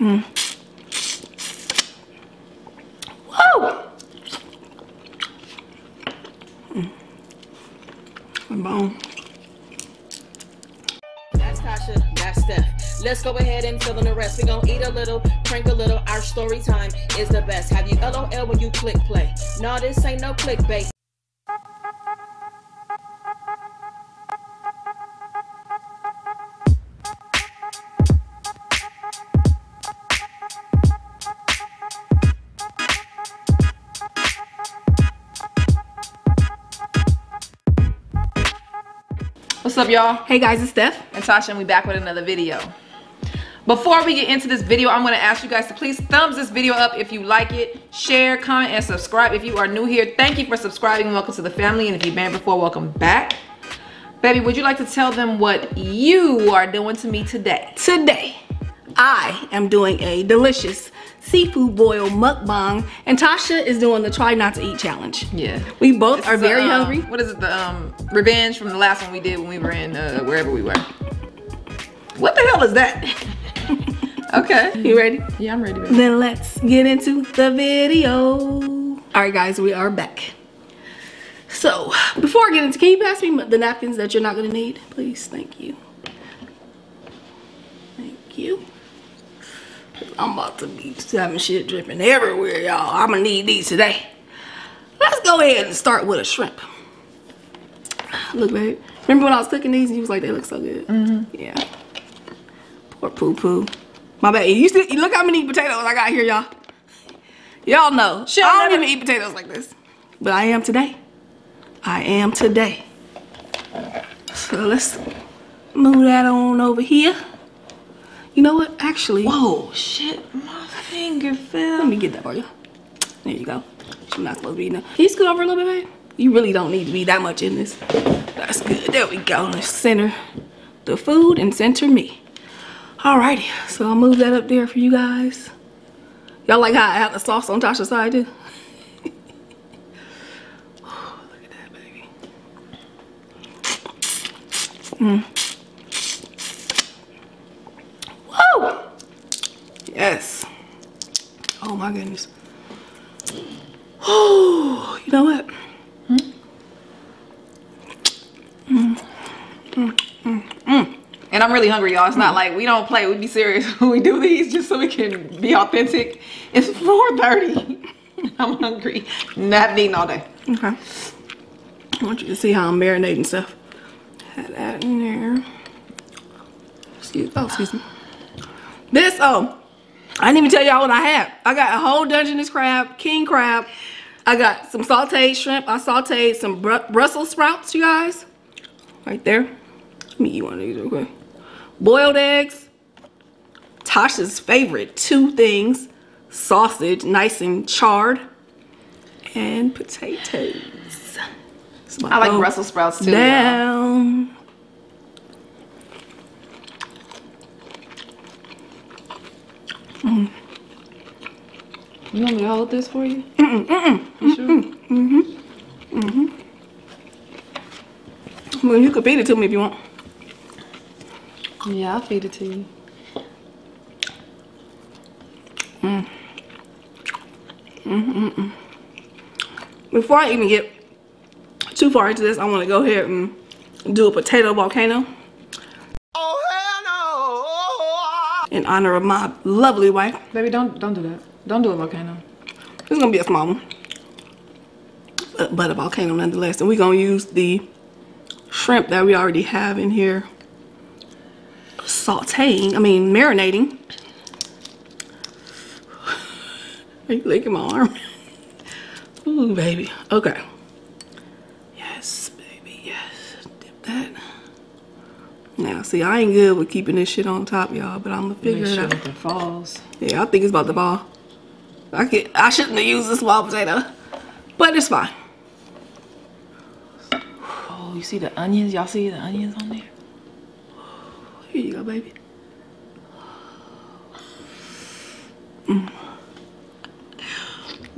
Mm. Whoa! Mm. Bone. That's Tasha, that's Steph. Let's go ahead and fill in the rest. We're gonna eat a little, prank a little. Our story time is the best. Have you LOL when you click play? No, this ain't no clickbait. What's up, y'all? Hey guys, it's Steph. And Tasha, and we back with another video. Before we get into this video, I'm gonna ask you guys to please thumbs this video up if you like it, share, comment, and subscribe if you are new here. Thank you for subscribing. Welcome to the family. And if you've been before, welcome back. Baby, would you like to tell them what you are doing to me today? Today, I am doing a delicious seafood boil mukbang, and Tasha is doing the try not to eat challenge. Yeah. We both This are very um, hungry. What is it? The um, revenge from the last one we did when we were in uh, wherever we were. What the hell is that? okay. You ready? Yeah, I'm ready. Baby. Then let's get into the video. All right, guys, we are back. So, before I get into, can you pass me the napkins that you're not gonna need, please? Thank you. Thank you. I'm about to be having shit dripping everywhere, y'all. I'm gonna need these today. Let's go ahead and start with a shrimp. Look, babe. Remember when I was cooking these and you was like, they look so good? Mm-hmm. Yeah. Poor poo poo. My bad. You see, look how many potatoes I got here, y'all. Y'all know. I I don't never- even eat potatoes like this. But I am today. I am today. So let's move that on over here. You know what? Actually, Whoa, shit, my finger fell. let me get that for you. There you go. She's not supposed to be in there. Can you scoot over a little bit, babe? You really don't need to be that much in this. That's good. There we go. Let's center the food and center me. Alrighty. So I'll move that up there for you guys. Y'all like how I have the sauce on Tasha's side too? Look at that, baby. Mm. Yes. Oh my goodness. Oh, you know what? And I'm really hungry, y'all. It's not like we don't play. We be serious when we do these just so we can be authentic. It's 4.30. I'm hungry. Not eating all day. Okay. I want you to see how I'm marinating stuff. Had that in there. Excuse, oh, excuse me. This, oh, I didn't even tell y'all what I have. I got a whole Dungeness crab, king crab. I got some sauteed shrimp. I sauteed some Bru Brussels sprouts, you guys. Right there. Let me eat one of these real quick. Boiled eggs. Tasha's favorite two things. Sausage, nice and charred. And potatoes. I like Brussels sprouts too. y'all. Down. You want me to hold this for you? You sure? Mm-hmm, mm-hmm. Well, you could feed it to me if you want. Yeah, I'll feed it to you. Mm. Mm-hmm, Before I even get too far into this, I want to go ahead and do a potato volcano. In honor of my lovely wife. Baby, don't don't do that. Don't do a volcano. It's gonna be a small one. But, but a volcano nonetheless. And we're gonna use the shrimp that we already have in here sauteing, I mean marinating. Are you licking my arm? Ooh, baby. Okay. Yes, baby, yes. Dip that. Now, see, I ain't good with keeping this shit on top, y'all, but I'm gonna figure Make it sure out. it falls. Yeah, I think it's about the ball. I could, I shouldn't have used a small potato, but it's fine. Oh, you see the onions? Y'all see the onions on there? Here you go, baby.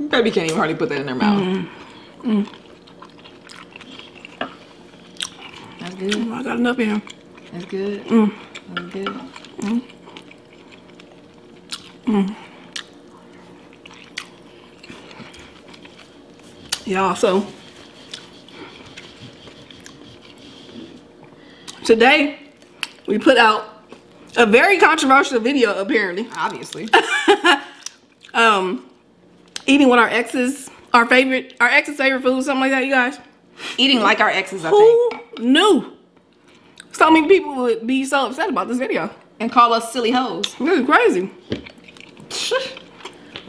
Baby can't even hardly put that in their mouth. Mm-hmm. Mm-hmm. That's good. Oh, I got enough in here. That's good. Mm. That's good. Mm. Mm. Y'all, so today we put out a very controversial video apparently. Obviously. Um eating with our exes, our favorite our ex's favorite food, something like that, you guys. Eating like our exes, I think. Who knew? So many people would be so upset about this video. And call us silly hoes. This is crazy.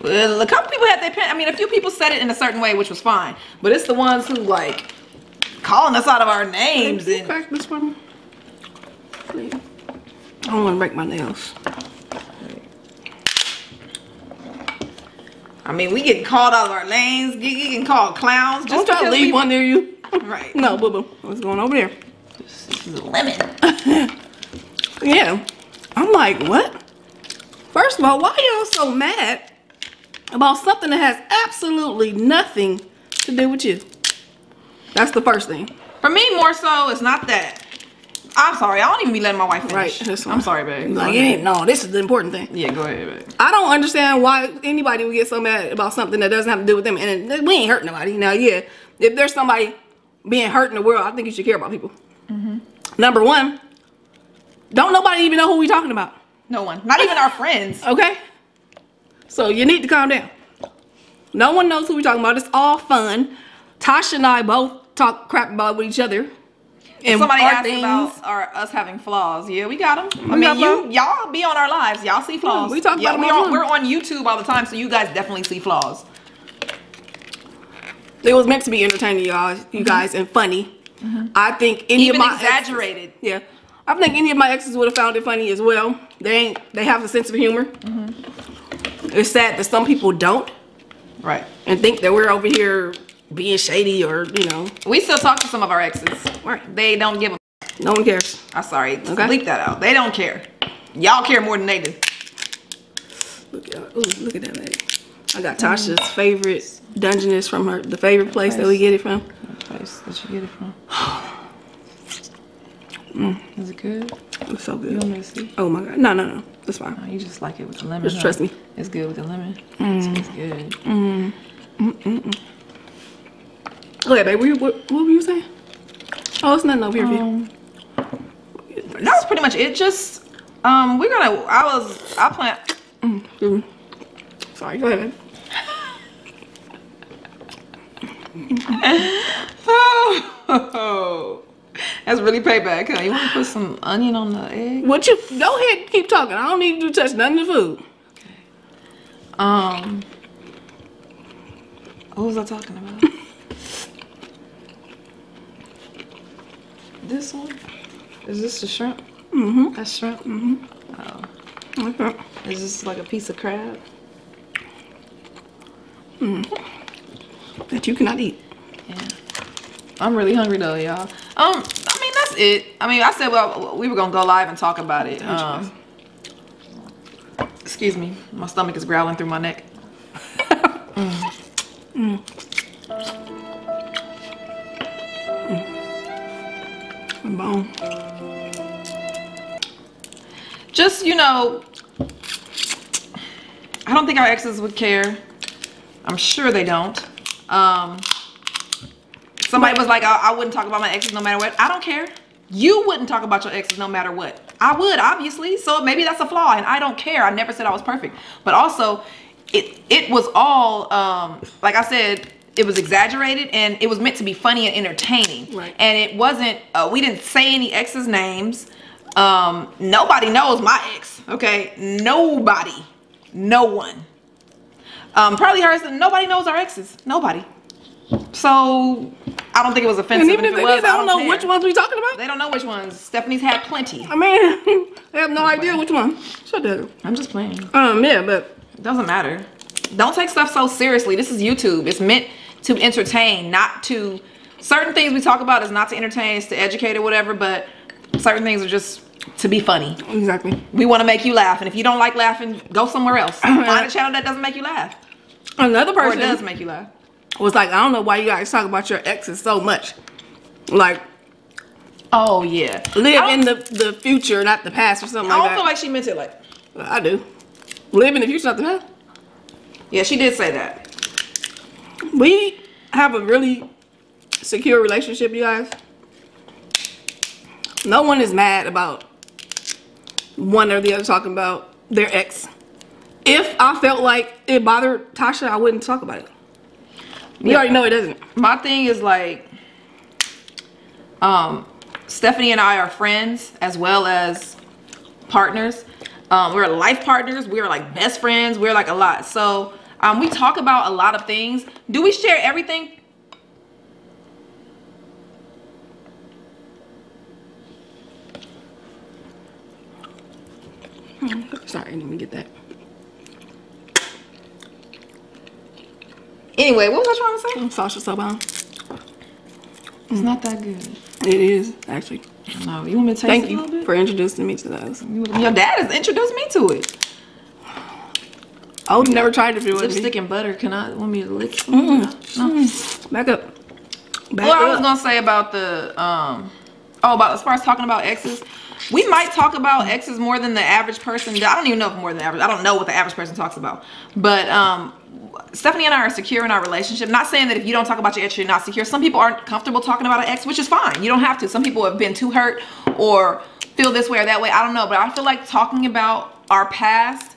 Well, a couple people had their pen. I mean, a few people said it in a certain way, which was fine. But it's the ones who like calling us out of our names Can you and crack this me? Please. I don't want to break my nails. I mean, we get called out of our names, get- getting called clowns. Just Don't try to leave we- one near you. Right. No, boo boo. What's going over there? This is lemon. Yeah. I'm like, what? First of all, why are y'all so mad about something that has absolutely nothing to do with you? That's the first thing. For me, more so, it's not that. I'm sorry. I don't even be letting my wife Right. finish. that's I'm sorry, babe. Go Like, ahead. ain't, no, this is the important thing. Yeah, go ahead, babe. I don't understand why anybody would get so mad about something that doesn't have to do with them. And we ain't hurting nobody. Now, yeah, if there's somebody being hurt in the world, I think you should care about people. Mm-hmm. Number one, don't nobody even know who we talking about. No one. Not even our friends. Okay? So you need to calm down. No one knows who we talking about. It's all fun. Tasha and I both talk crap about with each other. And Somebody asked things. about our, us having flaws. Yeah, we got them. I We mean, you y'all be on our lives. Y'all see flaws. we talk about we them all on, We're on YouTube all the time, so you guys definitely see flaws. It was meant to be entertaining, y'all, you mm-hmm. guys, and funny. Mm-hmm. I think any Even of my exes- exaggerated. Yeah. I think any of my exes would have found it funny as well. They ain't they have a sense of humor. Mm-hmm. It's sad that some people don't Right. and think that we're over here being shady or, you know, We still talk to some of our exes. Right. They don't give a. no one cares. I'm sorry. Okay. Bleep that out. They don't care. Y'all care more than they do. Look at ooh, look at that lady. I got Tasha's favorite Dungeness from her the favorite place that we get it from. place that you get it from. Is it good? It's so You good. want me to see? Oh my god. No, no, no. That's fine. Oh, you just like it with the lemon. Just huh? trust me. It's good with the lemon. It's good. Okay, babe, what, what, what were you saying? Oh, it's nothing over here you. Um, that was pretty much it. Just um, we're gonna. I was. I plan. Mm. Sorry, go ahead. Oh, that's really payback, huh? You want to put some onion on the egg? What you go ahead, keep talking. I don't need you to touch none of the food. Um, what was I talking about? this one? Is this the shrimp? Mm-hmm. That's shrimp. Mm-hmm. Oh, Okay. is this like a piece of crab? That you cannot eat. Yeah. I'm really hungry though, y'all. Um, I mean that's it. I mean, I said well we were gonna go live and talk about it. Um, excuse me, my stomach is growling through my neck. Bone. Just you know, I don't think our exes would care. I'm sure they don't. Um, somebody was like, I, I wouldn't talk about my exes no matter what. I don't care. You wouldn't talk about your exes no matter what. I would, obviously. So maybe that's a flaw, and I don't care. I never said I was perfect. But also, it it was all um, like I said. It was exaggerated and it was meant to be funny and entertaining. Right. And it wasn't. Uh, we didn't say any exes' names. Um, nobody knows my ex. Okay, nobody, no one. Um, probably hers. Nobody knows our exes. Nobody. So I don't think it was offensive. And even if it they was, did, they don't know care. which ones we talking about. They don't know which ones. Stephanie's had plenty. I mean, they have no idea which one. Shut that. I'm just playing. Um, yeah, but It doesn't matter. Don't take stuff so seriously. This is YouTube. It's meant to entertain, not to. Certain things we talk about is not to entertain, it's to educate or whatever. But certain things are just to be funny. exactly. We want to make you laugh, and if you don't like laughing, go somewhere else. Find a channel that doesn't make you laugh, Another or person does make you laugh. was like, I don't know why you guys talk about your exes so much. Like, Oh yeah. live in the the future, not the past, or something I don't that. feel like she meant it like. I do. live in the future, not the past. Yeah, she did say that. We have a really secure relationship, you guys. No one is mad about one or the other talking about their ex. If I felt like it bothered Tasha, I wouldn't talk about it. You Yeah. already know it doesn't. My thing is like, um, Stephanie and I are friends as well as partners. Um, we're life partners. We're like best friends. We're like a lot. So um, we talk about a lot of things. Do we share everything? Sorry, I didn't even get that. Anyway, what was I trying to say? I'm Sasha Soban. It's not that good. It is, actually. No, you want me to taste Thank it a little you for introducing me to those. Your dad has introduced me to it. I would never tried it if it wasn't Lipstick and butter. Can I want me to lick? some? No. Back up. Back What I was gonna say about the um oh about as far as talking about exes, we might talk about exes more than the average person. I don't even know if more than average. I don't know what the average person talks about. But um Stephanie and I are secure in our relationship. Not saying that if you don't talk about your ex, you're not secure. Some people aren't comfortable talking about an ex, which is fine. You don't have to. Some people have been too hurt or feel this way or that way. I don't know. But I feel like talking about our past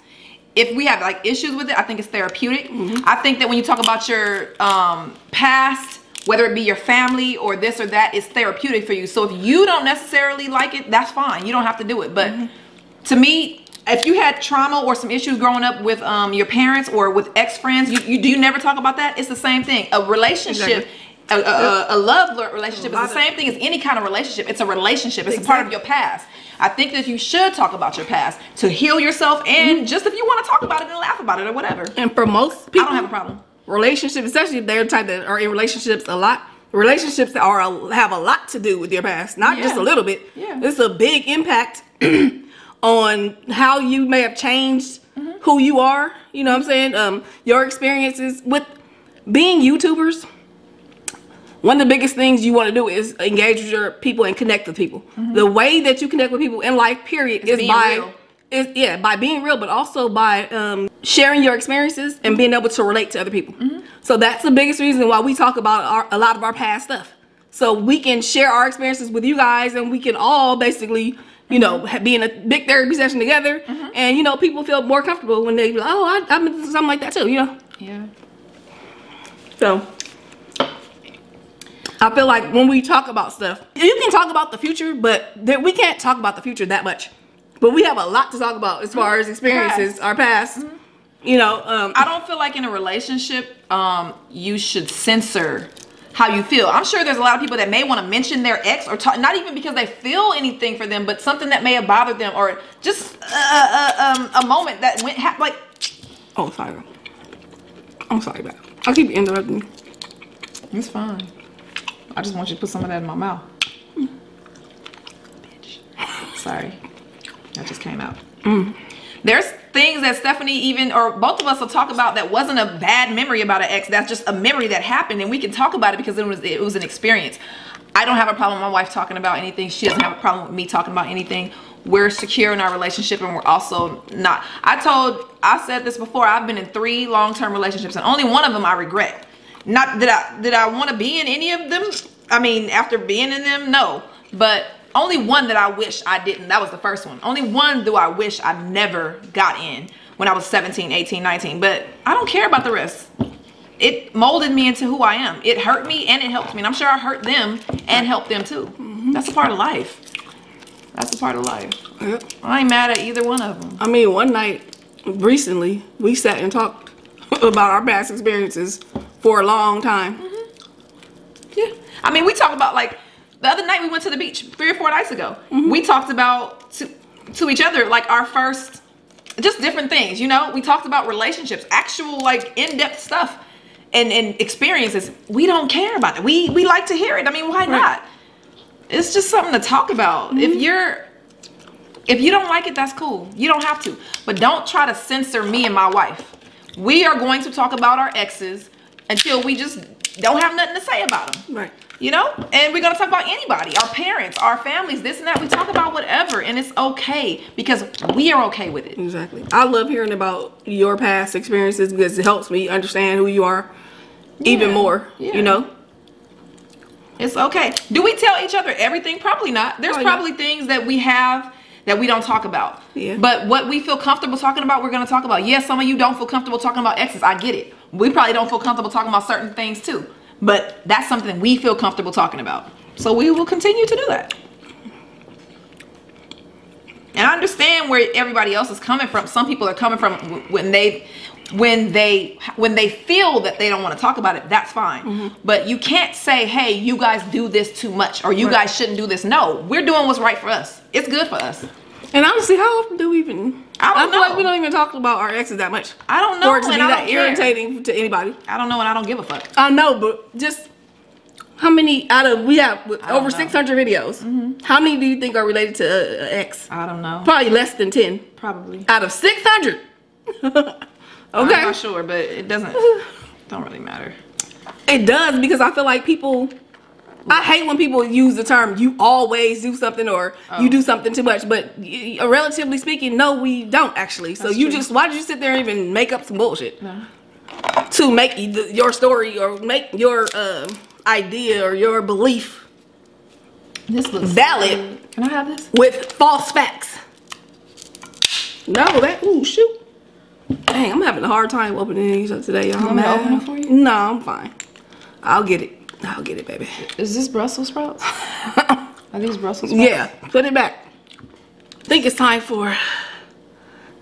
if we have like issues with it, I think it's therapeutic. I think that when you talk about your um, past, whether it be your family or this or that, it's therapeutic for you. So if you don't necessarily like it, that's fine. You don't have to do it. But to me, if you had trauma or some issues growing up with um, your parents or with ex friends, you, you do you never talk about that? It's the same thing. A relationship. Exactly. A, a, a love relationship is the same thing as any kind of relationship. It's a relationship. It's a part of your past. I think that you should talk about your past to heal yourself and Mm-hmm. just if you want to talk about it and laugh about it or whatever. And for most people, I don't have a problem. Relationships, especially if they're the type that are in relationships a lot, relationships that are have a lot to do with your past, not just a little bit. Yeah. It's a big impact on how you may have changed Mm-hmm. who you are. You know what I'm saying? Um, your experiences with being YouTubers. One of the biggest things you want to do is engage with your people and connect with people. The way that you connect with people in life, period, Is is by real. is yeah by being real, but also by um, sharing your experiences and being able to relate to other people. So that's the biggest reason why we talk about our, a lot of our past stuff. So we can share our experiences with you guys, and we can all basically, you know, be in a big therapy session together, mm-hmm. and you know, people feel more comfortable when they, be like, oh, I, I've been through something like that too, you know. Yeah. So I feel like when we talk about stuff, you can talk about the future, but there, we can't talk about the future that much. But we have a lot to talk about as far mm-hmm. as experiences, our past. Mm-hmm. You know, um, I don't feel like in a relationship, um, you should censor how you feel. I'm sure there's a lot of people that may want to mention their ex or talk, not even because they feel anything for them, but something that may have bothered them or just uh, uh, um, a moment that went like. oh, sorry. I'm sorry about. I keep interrupting. It's fine. I just want you to put some of that in my mouth. Bitch. Sorry. That just came out. There's things that Stephanie even or both of us will talk about that wasn't a bad memory about an ex. That's just a memory that happened and we can talk about it because it was it was an experience. I don't have a problem with my wife talking about anything. She doesn't have a problem with me talking about anything. We're secure in our relationship and we're also not. I told I said this before. I've been in three long-term relationships and only one of them I regret. Not that I did I want to be in any of them. I mean, after being in them, no. But only one that I wish I didn't. That was the first one. Only one do I wish I never got in when I was 17, 18, 19. But I don't care about the rest. It molded me into who I am. It hurt me and it helped me. And I'm sure I hurt them and helped them too. Mm-hmm. That's a part of life. That's a part of life. Yep. I ain't mad at either one of them. I mean, one night recently, we sat and talked about our past experiences for a long time. Mm-hmm. Yeah. I mean, we talk about like the other night we went to the beach three or four nights ago. Mm-hmm. We talked about to to each other like our first just different things, you know? We talked about relationships, actual like in-depth stuff and and experiences. We don't care about it. We we like to hear it. I mean, why not? It's just something to talk about. If mm-hmm. you're if you don't like it, that's cool. You don't have to. But don't try to censor me and my wife. We are going to talk about our exes until we just don't have nothing to say about them. Right. You know, and we're gonna talk about anybody, our parents, our families, this and that. We talk about whatever, and it's okay because we are okay with it. Exactly. I love hearing about your past experiences because it helps me understand who you are even more. Yeah. You know? It's okay. Do we tell each other everything? Probably not. There's oh, Probably not. probably things that we have that we don't talk about. Yeah. But what we feel comfortable talking about, we're gonna talk about. Yes, some of you don't feel comfortable talking about exes. I get it. We probably don't feel comfortable talking about certain things too. But that's something we feel comfortable talking about. So we will continue to do that. And I understand where everybody else is coming from. Some people are coming from when they when they when they feel that they don't want to talk about it, that's fine. Mm-hmm. But you can't say, "Hey, you guys do this too much," or "You Right. guys shouldn't do this." No, we're doing what's right for us. It's good for us. And honestly, how often do we even I don't feel know. like we don't even talk about our exes that much. I don't know, it to be I that irritating to anybody. I don't know, and I don't give a fuck. I know, but just how many out of we have over six hundred videos? How many do you think are related to uh, ex? I don't know. Probably less than ten Probably. out of six hundred. I'm okay, not sure, but it doesn't. Don't really matter. it does because I feel like people. I hate when people use the term "you always do something" or Oh. "you do something too much." But y- relatively speaking, no, we don't actually. So That's you true. just why did you sit there and even make up some bullshit? No. to make y- your story or make your um, idea or your belief This looks Valid. Can I have this? with false facts. No, that ooh shoot. Dang, I'm having a hard time opening these up today, y'all. to open them for you? No, I'm fine. I'll get it. I'll get it, baby. Is this Brussels sprouts? Are these Brussels sprouts? Yeah, put it back. I think it's time for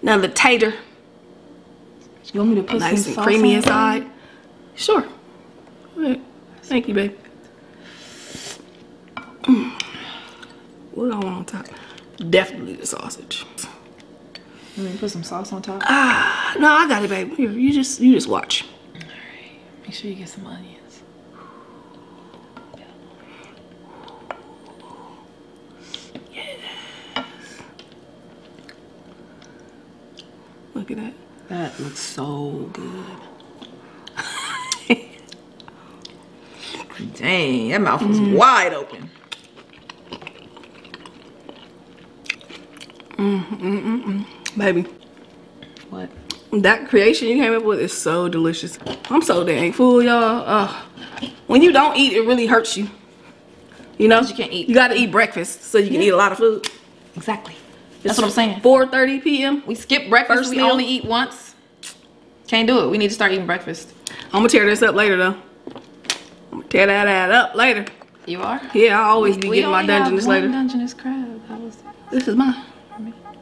another tater, You want me to put nice some and sauce creamy inside. Sure. Right. Thank you, babe. Mm. What do I want on top? Definitely the sausage. You want me to put some sauce on top? Ah, no, I got it, babe. Here, you just you just watch. All right. Make sure you get some onions. At that. That looks so good. Dang, that mouth was wide open. Baby, What? that creation you came up with is so delicious. I'm so dang full, y'all. Uh, when you don't eat, it really hurts you. You know, you can't eat. You got to eat breakfast so you can eat a lot of food. Exactly. That's what I'm saying. 4:30 p.m. We skip breakfast. First we meal. only eat once. Can't do it. We need to start eating breakfast. I'm gonna tear this up later though. I'm gonna tear that ad up later. You are? Yeah, I always be We getting my Dungeness later. Dungeness crab. This is mine.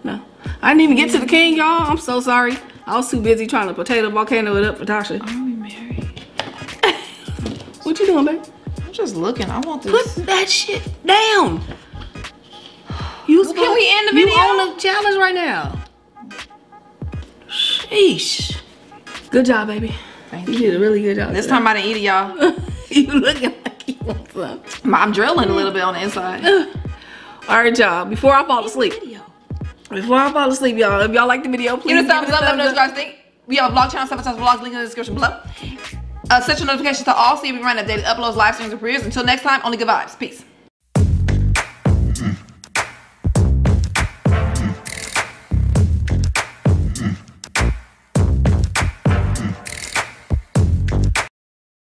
No. I didn't even get to the king, y'all. I'm so sorry. I was too busy trying to potato volcano it up for Tasha. Are we married? What you doing, babe? I'm just looking. I want this. Put that shit down. You can we end the You video? on the challenge right now. Sheesh. Good job, baby. Thank You you. did a really good job. This today. time I didn't eat it, y'all. you looking like you want some. I'm drilling a little bit on the inside. All right, y'all. Before I fall asleep, before I fall asleep, y'all, if y'all like the video, please Give it a thumbs up. Let me know what you guys think. We have a vlog channel, seven times vlogs, link in the description below. Uh, set your notifications to all so you'll be running updated uploads, live streams, and previews. Until next time, only good vibes. Peace.